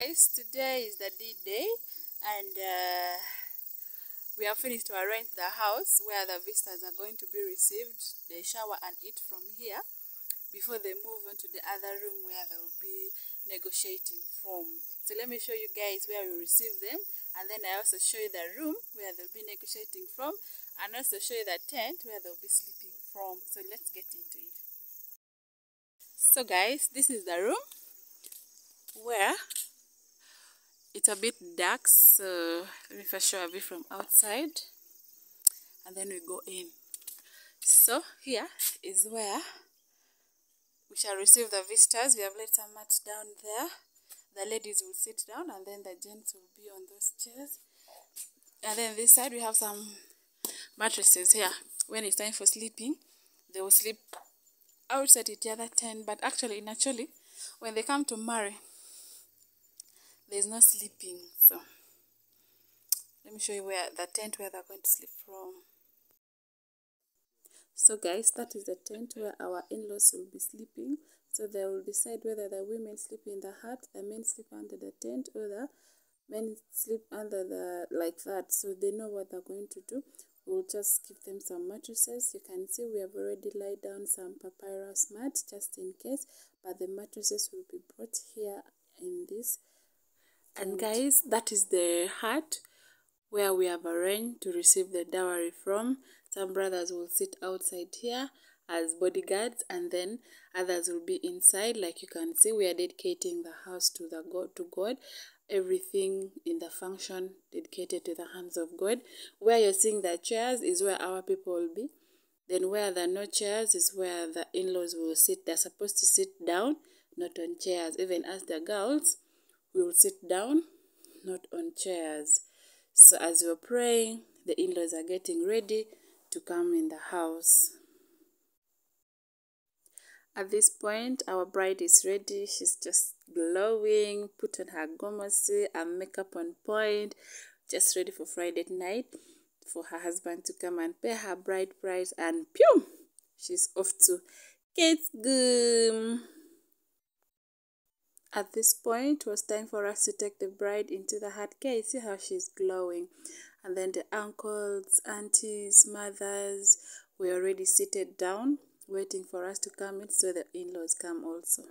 guys today is the d-day and uh, we have finished to arrange the house where the visitors are going to be received. They shower and eat from here before they move on to the other room where they will be negotiating from. So let me show you guys where we receive them and then i also show you the room where they'll be negotiating from and also show you the tent where they'll be sleeping from. So let's get into it. So guys this is the room where it's a bit dark so let me first show a bit from outside and then we go in. So here is where we shall receive the visitors. We have laid some mats down there. The ladies will sit down and then the gents will be on those chairs. And then this side we have some mattresses here. When it's time for sleeping they will sleep outside the other tent but actually naturally when they come to marry there's no sleeping so. Let me show you where the tent where they're going to sleep from. So guys that is the tent where our in-laws will be sleeping. So they will decide whether the women sleep in the hut the men sleep under the tent or the men sleep under the like that. So they know what they're going to do. We'll just give them some mattresses. You can see we have already laid down some papyrus mat just in case. But the mattresses will be brought here in this and guys, that is the hut where we have arranged to receive the dowry from. Some brothers will sit outside here as bodyguards and then others will be inside. Like you can see we are dedicating the house to the god to god. Everything in the function dedicated to the hands of god. Where you're seeing the chairs is where our people will be. Then where there are no chairs is where the in-laws will sit. They're supposed to sit down not on chairs. Even as the girls we will sit down, not on chairs. So as we're praying, the in-laws are getting ready to come in the house. At this point, our bride is ready. She's just glowing, put on her gomesi and makeup on point, just ready for Friday night for her husband to come and pay her bride price and pew! She's off to Kate's Goom. At this point, it was time for us to take the bride into the hut gate. See how she's glowing. And then the uncles, aunties, mothers were already seated down, waiting for us to come in, so the in-laws come also.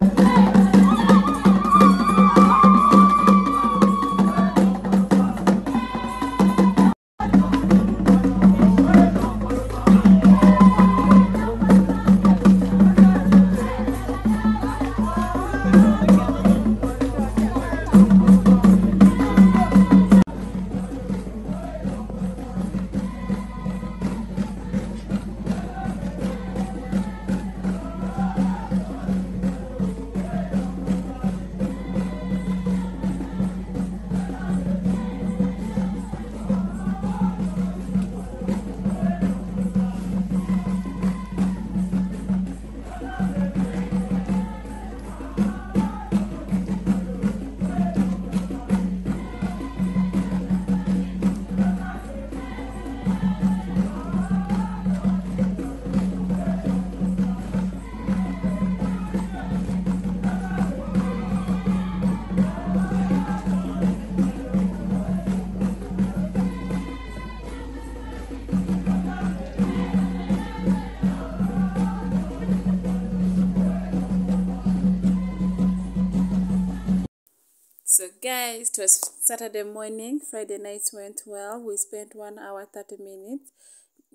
Guys, it was Saturday morning. Friday night went well. We spent one hour, 30 minutes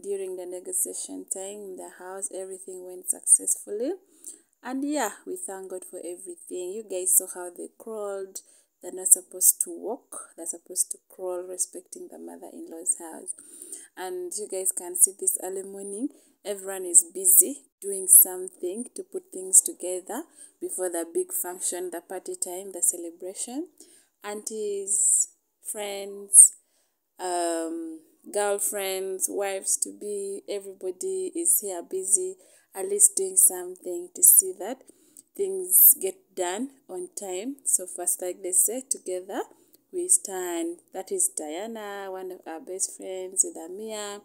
during the negotiation time in the house. Everything went successfully. And yeah, we thank God for everything. You guys saw how they crawled. They're not supposed to walk. They're supposed to crawl respecting the mother-in-law's house. And you guys can see this early morning. Everyone is busy doing something to put things together before the big function, the party time, the celebration. Aunties, friends, um, girlfriends, wives to be, everybody is here busy, at least doing something to see that things get done on time. So first, like they say, together we stand. That is Diana, one of our best friends with Amia.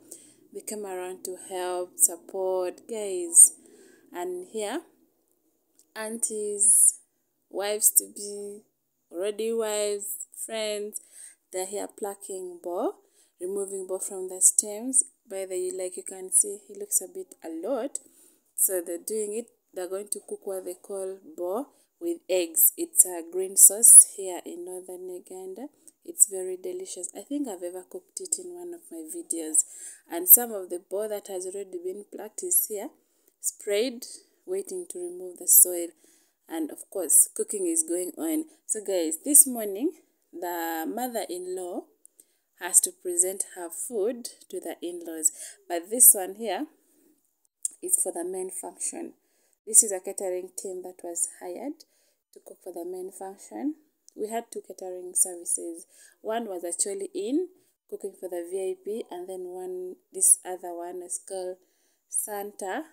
They come around to help, support, guys. And here, aunties, wives to be, already wives, friends. They're here plucking boar, removing boar from the stems. By the like you can see, it looks a bit a lot. So they're doing it. They're going to cook what they call boar with eggs. It's a green sauce here in northern Uganda. It's very delicious. I think I've ever cooked it in one of my videos. And some of the boar that has already been plucked is here, sprayed, waiting to remove the soil. And of course, cooking is going on. So guys, this morning, the mother-in-law has to present her food to the in-laws. But this one here is for the main function. This is a catering team that was hired to cook for the main function. We had two catering services. One was actually in cooking for the VIP, and then one, this other one is called Santa.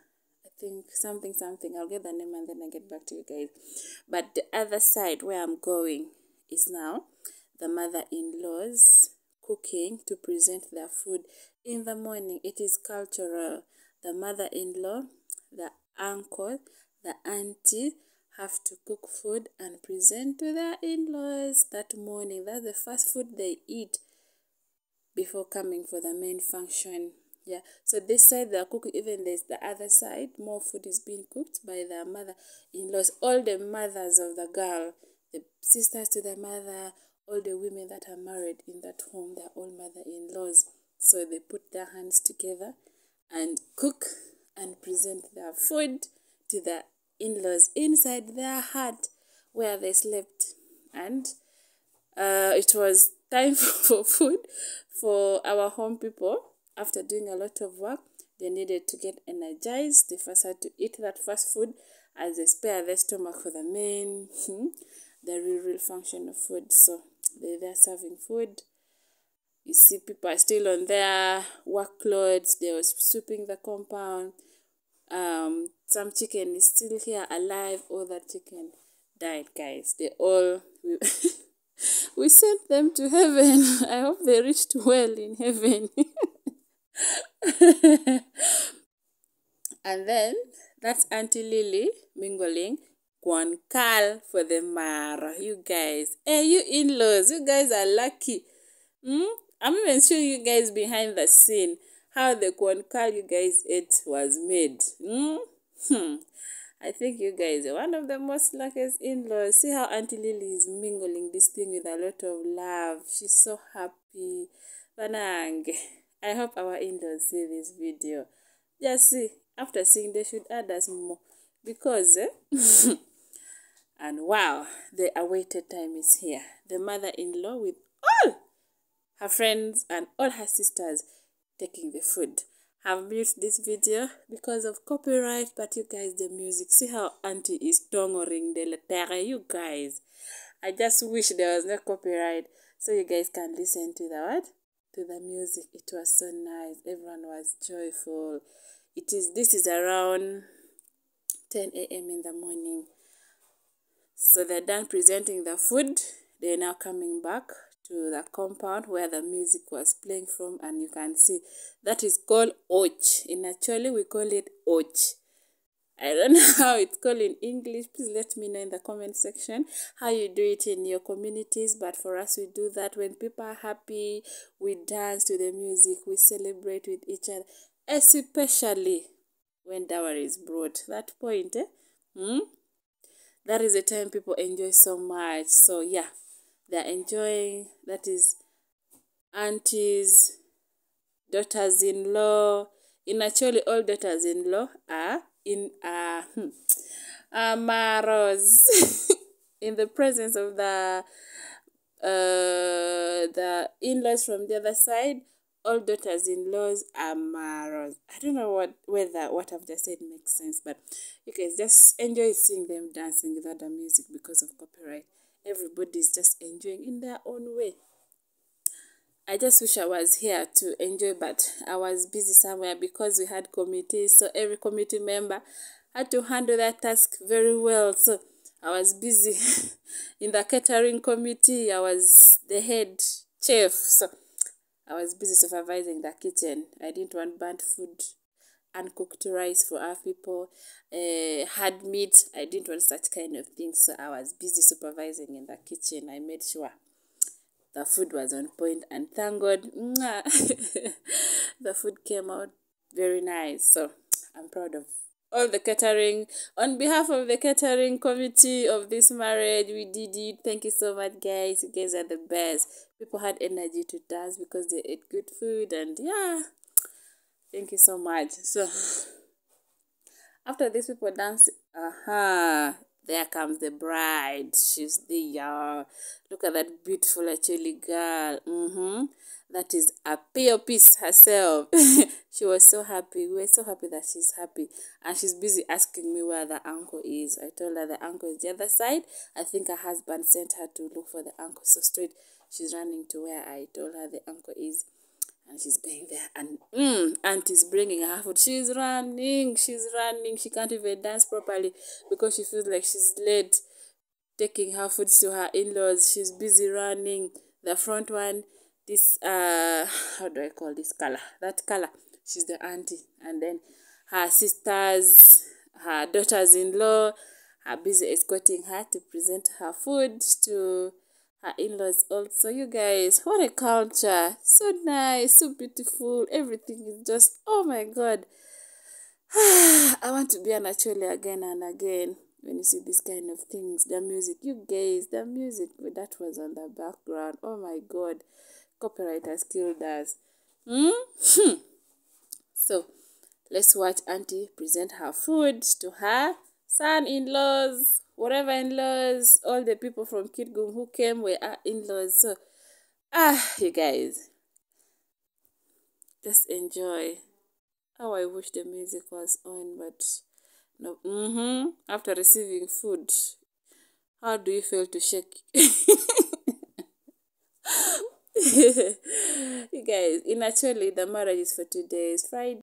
Think something, something. I'll get the name and then I get back to you guys. But the other side where I'm going is now the mother in laws cooking to present their food in the morning. It is cultural. The mother in law, the uncle, the auntie have to cook food and present to their in laws that morning. That's the first food they eat before coming for the main function. Yeah, so this side they are cooking, even there's the other side, more food is being cooked by the mother in laws, all the mothers of the girl, the sisters to the mother, all the women that are married in that home, they're all mother in laws. So they put their hands together and cook and present their food to the in laws inside their hut where they slept. And uh, it was time for food for our home people after doing a lot of work. They needed to get energized. They first had to eat that fast food as they spare their stomach for the main, hmm, the real, real function of food. So they're serving food. You see, people are still on their workloads. They were sweeping the compound. Um, some chicken is still here alive. All that chicken died, guys. They all we, we sent them to heaven. I hope they reached well in heaven. and then that's Auntie Lily mingling kwon kal for the Mara. You guys, hey, you in-laws, you guys are lucky. Hmm? I'm even showing you guys behind the scene how the kwon kal you guys ate was made. Hmm? Hmm. I think you guys are one of the most luckiest in-laws. See how Auntie Lily is mingling this thing with a lot of love. She's so happy. Banang. I hope our in-laws see this video. Just see, after seeing, they should add us more. Because, eh? and wow, the awaited time is here. The mother-in-law with all her friends and all her sisters taking the food I've mute this video because of copyright but you guys the music see how auntie is tongoring the letter you guys i just wish there was no copyright so you guys can listen to the what to the music it was so nice. Everyone was joyful. It is this is around 10 a.m in the morning. So they're done presenting the food. They're now coming back to the compound where the music was playing from and you can see that is called och in Acholi we call it och i don't know how it's called in english. Please let me know in the comment section how you do it in your communities. But for us we do that when people are happy. We dance to the music. We celebrate with each other especially when dowry is brought. That point eh? hmm? that is the time people enjoy so much. So yeah they're enjoying. That is aunties daughters in law in Acholi all daughters in law are in uh, hmm, are maros in the presence of the uh the in-laws from the other side all daughters in laws are maros i don't know what whether what i've just said makes sense but you guys just enjoy seeing them dancing without the music because of copyright. Everybody's just enjoying in their own way. I just wish I was here to enjoy, but I was busy somewhere because we had committees. So every committee member had to handle that task very well. So I was busy in the catering committee. I was the head chef. So I was busy supervising the kitchen. I didn't want burnt food uncooked rice for our people, uh, had meat. I didn't want such kind of things, so I was busy supervising in the kitchen. I made sure the food was on point, and thank God, the food came out very nice. So I'm proud of all the catering. On behalf of the catering committee of this marriage, we did it. Thank you so much, guys. You guys are the best. People had energy to dance because they ate good food, and yeah, thank you so much. So after these people dance, uh-huh, there comes the bride. She's there. Look at that beautiful Acholi girl. Mm-hmm. That is a piece herself. she was so happy. We were so happy that she's happy. And she's busy asking me where the uncle is. I told her the uncle is the other side. I think her husband sent her to look for the uncle. So straight she's running to where I told her the uncle is and she's going there and mm, auntie's bringing her food. She's running she's running. She can't even dance properly because she feels like she's late taking her food to her in-laws. She's busy running. The front one this uh how do i call this color? That color. She's the auntie. And then her sisters her daughters-in-law are busy escorting her to present her food to her in-laws also. You guys what a culture. So nice so beautiful. Everything is just oh my god. I want to be an Acholi again and again when you see this kind of things. The music you guys the music that was on the background. Oh my god. Copyright has killed us. Hmm? so let's watch auntie present her food to her son-in-laws whatever in-laws, all the people from Kitgum who came were in-laws. So, ah, you guys, just enjoy. Oh, I wish the music was on, but no. Mm-hmm. After receiving food, how do you feel to shake? you guys, in Acholi the marriage is for two days. Friday.